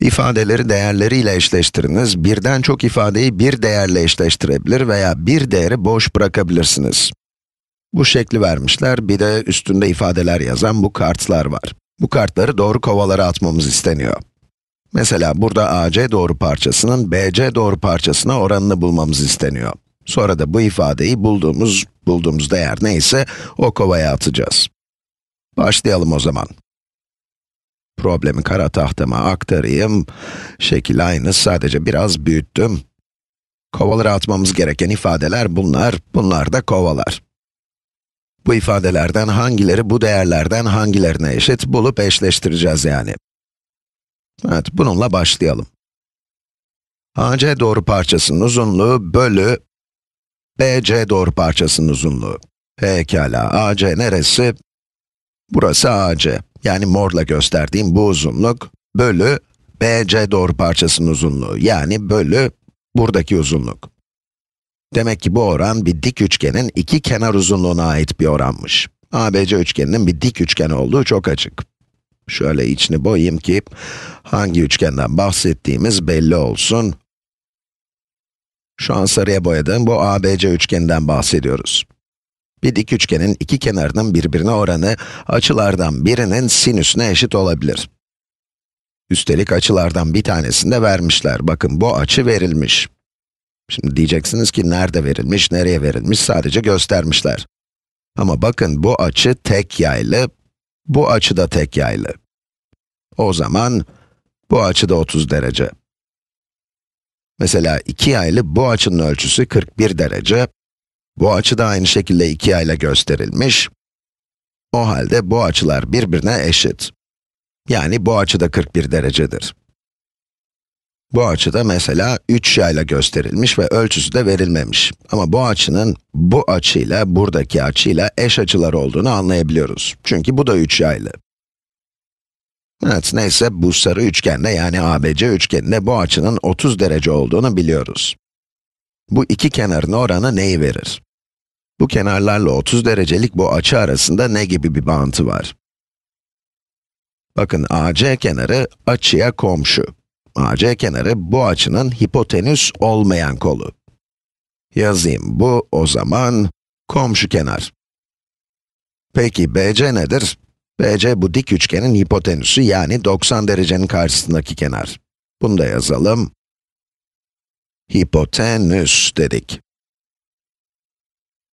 İfadeleri değerleriyle eşleştiriniz. Birden çok ifadeyi bir değerle eşleştirebilir veya bir değeri boş bırakabilirsiniz. Bu şekli vermişler, bir de üstünde ifadeler yazan bu kartlar var. Bu kartları doğru kovalara atmamız isteniyor. Mesela burada AC doğru parçasının BC doğru parçasına oranını bulmamız isteniyor. Sonra da bu ifadeyi bulduğumuz, bulduğumuz değer neyse o kovaya atacağız. Başlayalım o zaman. Problemi kara tahtama aktarayım. Şekil aynı, sadece biraz büyüttüm. Kovalara atmamız gereken ifadeler bunlar, bunlar da kovalar. Bu ifadelerden hangileri bu değerlerden hangilerine eşit bulup eşleştireceğiz yani. Evet, bununla başlayalım. AC doğru parçasının uzunluğu bölü BC doğru parçasının uzunluğu. Pekala, AC neresi? Burası AC, yani morla gösterdiğim bu uzunluk, bölü BC doğru parçasının uzunluğu, yani bölü buradaki uzunluk. Demek ki bu oran bir dik üçgenin iki kenar uzunluğuna ait bir oranmış. ABC üçgeninin bir dik üçgen olduğu çok açık. Şöyle içini boyayayım ki hangi üçgenden bahsettiğimiz belli olsun. Şu an sarıya boyadığım bu ABC üçgeninden bahsediyoruz. Bir dik üçgenin iki kenarının birbirine oranı, açılardan birinin sinüsüne eşit olabilir. Üstelik açılardan bir tanesini de vermişler. Bakın bu açı verilmiş. Şimdi diyeceksiniz ki nerede verilmiş, nereye verilmiş, sadece göstermişler. Ama bakın bu açı tek yaylı, bu açı da tek yaylı. O zaman bu açı da 30 derece. Mesela iki yaylı bu açının ölçüsü 41 derece. Bu açı da aynı şekilde iki yayla gösterilmiş. O halde bu açılar birbirine eşit. Yani bu açı da 41 derecedir. Bu açıda mesela 3 yayla gösterilmiş ve ölçüsü de verilmemiş. Ama bu açının bu açıyla buradaki açıyla eş açılar olduğunu anlayabiliyoruz. Çünkü bu da 3 yaylı. Evet, neyse bu sarı üçgende yani ABC üçgeninde bu açının 30 derece olduğunu biliyoruz. Bu iki kenarın oranı neyi verir? Bu kenarlarla 30 derecelik bu açı arasında ne gibi bir bağıntı var? Bakın AC kenarı açıya komşu. AC kenarı bu açının hipotenüs olmayan kolu. Yazayım, bu o zaman komşu kenar. Peki BC nedir? BC bu dik üçgenin hipotenüsü yani 90 derecenin karşısındaki kenar. Bunu da yazalım. Hipotenüs dedik.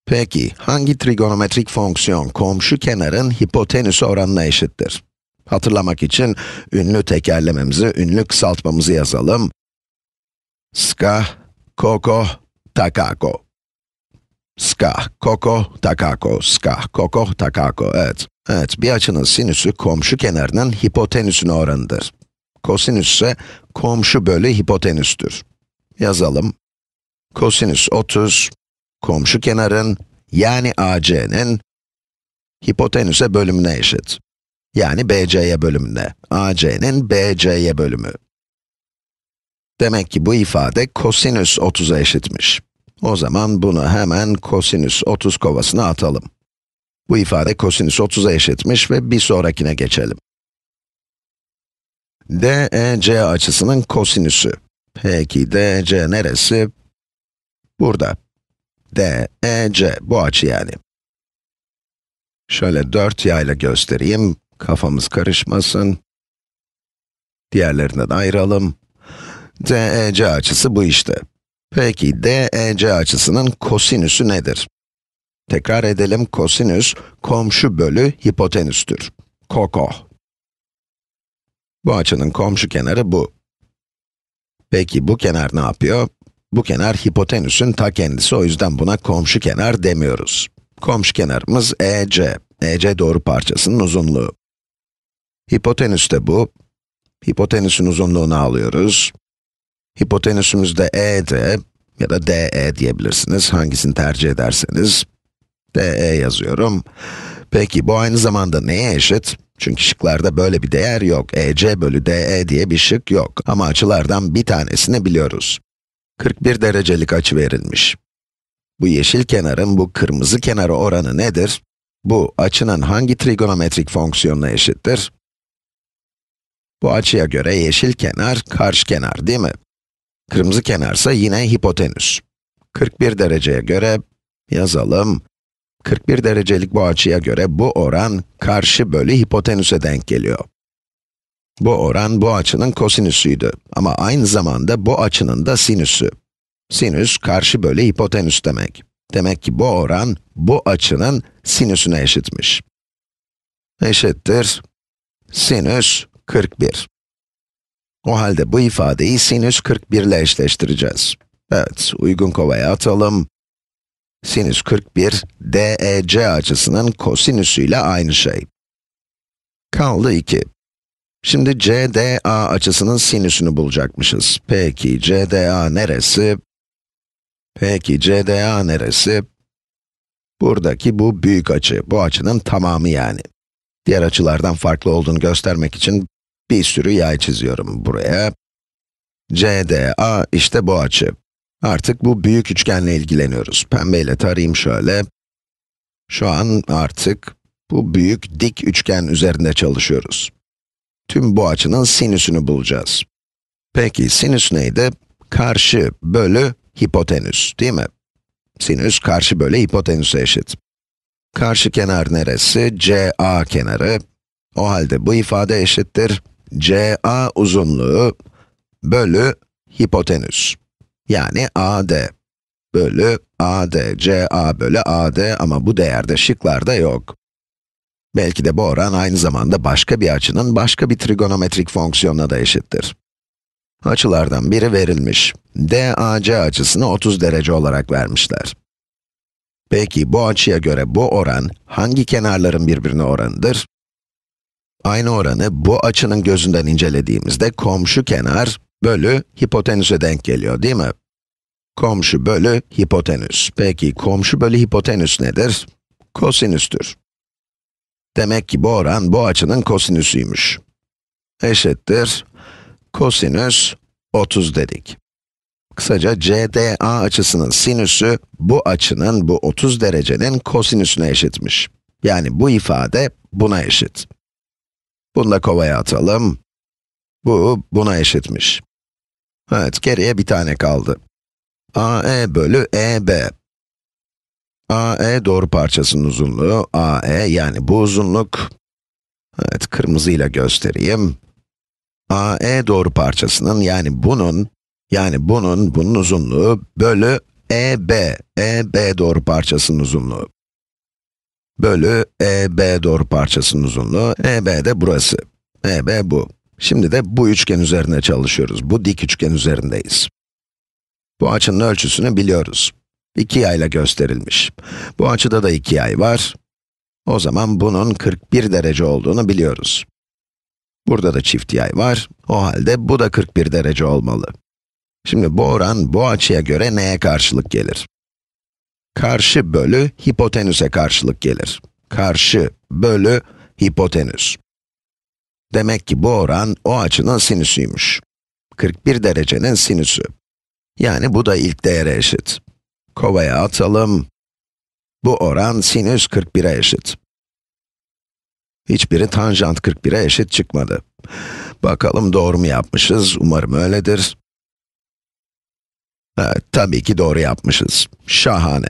Peki, hangi trigonometrik fonksiyon komşu kenarın hipotenüsü oranına eşittir? Hatırlamak için ünlü tekerlememizi, ünlü kısaltmamızı yazalım. Ska, koko, takako. Ska, koko, takako, ska, koko, takako, evet. Evet, bir açının sinüsü komşu kenarının hipotenüsüne oranıdır. Kosinüs ise komşu bölü hipotenüstür. Yazalım. Kosinüs 30, komşu kenarın, yani AC'nin hipotenüse bölümüne eşit. Yani BC'ye bölümüne. AC'nin BC'ye bölümü. Demek ki bu ifade kosinüs 30'a eşitmiş. O zaman bunu hemen kosinüs 30 kovasına atalım. Bu ifade kosinüs 30'a eşitmiş ve bir sonrakine geçelim. DEC açısının kosinüsü. Peki DEC neresi? Burada. DEC, bu açı yani. Şöyle dört yayla göstereyim, kafamız karışmasın. Diğerlerinden ayıralım. DEC açısı bu işte. Peki, DEC açısının kosinüsü nedir? Tekrar edelim, kosinüs, komşu bölü hipotenüstür. Koko. Bu açının komşu kenarı bu. Peki bu kenar ne yapıyor? Bu kenar hipotenüsün ta kendisi, o yüzden buna komşu kenar demiyoruz. Komşu kenarımız EC, EC doğru parçasının uzunluğu. Hipotenüs de bu. Hipotenüsün uzunluğunu alıyoruz. Hipotenüsümüz de ED ya da DE diyebilirsiniz, hangisini tercih ederseniz. DE yazıyorum. Peki bu aynı zamanda neye eşit? Çünkü şıklarda böyle bir değer yok. EC bölü DE diye bir şık yok. Ama açılardan bir tanesini biliyoruz. 41 derecelik açı verilmiş. Bu yeşil kenarın bu kırmızı kenara oranı nedir? Bu açının hangi trigonometrik fonksiyonuna eşittir? Bu açıya göre yeşil kenar karşı kenar değil mi? Kırmızı kenarsa yine hipotenüs. 41 dereceye göre yazalım. 41 derecelik bu açıya göre bu oran karşı bölü hipotenüse denk geliyor. Bu oran bu açının kosinüsüydü ama aynı zamanda bu açının da sinüsü. Sinüs karşı bölü hipotenüs demek. Demek ki bu oran bu açının sinüsüne eşitmiş. Eşittir sinüs 41. O halde bu ifadeyi sinüs 41 ile eşleştireceğiz. Evet, uygun kovaya atalım. Sinüs 41, DEC açısının kosinüsüyle aynı şey. Kaldı 2. Şimdi CDA açısının sinüsünü bulacakmışız. Peki CDA neresi? Peki CDA neresi? Buradaki bu büyük açı, bu açının tamamı yani. Diğer açılardan farklı olduğunu göstermek için bir sürü yay çiziyorum buraya. CDA işte bu açı. Artık bu büyük üçgenle ilgileniyoruz. Pembeyle tarayayım şöyle. Şu an artık bu büyük dik üçgen üzerinde çalışıyoruz. Tüm bu açının sinüsünü bulacağız. Peki sinüs neydi? Karşı bölü hipotenüs, değil mi? Sinüs karşı bölü hipotenüse eşit. Karşı kenar neresi? CA kenarı. O halde bu ifade eşittir. CA uzunluğu bölü hipotenüs. Yani AD bölü AD, CA bölü AD ama bu değerde şıklarda yok. Belki de bu oran aynı zamanda başka bir açının başka bir trigonometrik fonksiyonuna da eşittir. Açılardan biri verilmiş. DAC açısını 30 derece olarak vermişler. Peki bu açıya göre bu oran hangi kenarların birbirine oranıdır? Aynı oranı bu açının gözünden incelediğimizde komşu kenar bölü hipotenüse denk geliyor değil mi? Komşu bölü hipotenüs. Peki komşu bölü hipotenüs nedir? Kosinüstür. Demek ki bu oran bu açının kosinüsüymüş. Eşittir kosinüs 30 dedik. Kısaca CDA açısının sinüsü bu açının bu 30 derecenin kosinüsüne eşitmiş. Yani bu ifade buna eşit. Bunu da kovaya atalım. Bu buna eşitmiş. Evet, geriye bir tane kaldı. AE bölü EB. AE doğru parçasının uzunluğu, AE yani bu uzunluk. Evet, kırmızıyla göstereyim. AE doğru parçasının yani bunun, yani bunun, bunun uzunluğu bölü EB, EB doğru parçasının uzunluğu. Bölü EB doğru parçasının uzunluğu, EB de burası. EB bu. Şimdi de bu üçgen üzerinde çalışıyoruz. Bu dik üçgen üzerindeyiz. Bu açının ölçüsünü biliyoruz. 2 yayla gösterilmiş. Bu açıda da 2 yay var. O zaman bunun 41 derece olduğunu biliyoruz. Burada da çift yay var. O halde bu da 41 derece olmalı. Şimdi bu oran bu açıya göre neye karşılık gelir? Karşı bölü hipotenüse karşılık gelir. Karşı bölü hipotenüs. Demek ki bu oran o açının sinüsüymüş. 41 derecenin sinüsü. Yani bu da ilk değere eşit. Kovaya atalım. Bu oran sinüs 41'e eşit. Hiçbiri tanjant 41'e eşit çıkmadı. Bakalım doğru mu yapmışız? Umarım öyledir. Evet, tabii ki doğru yapmışız. Şahane.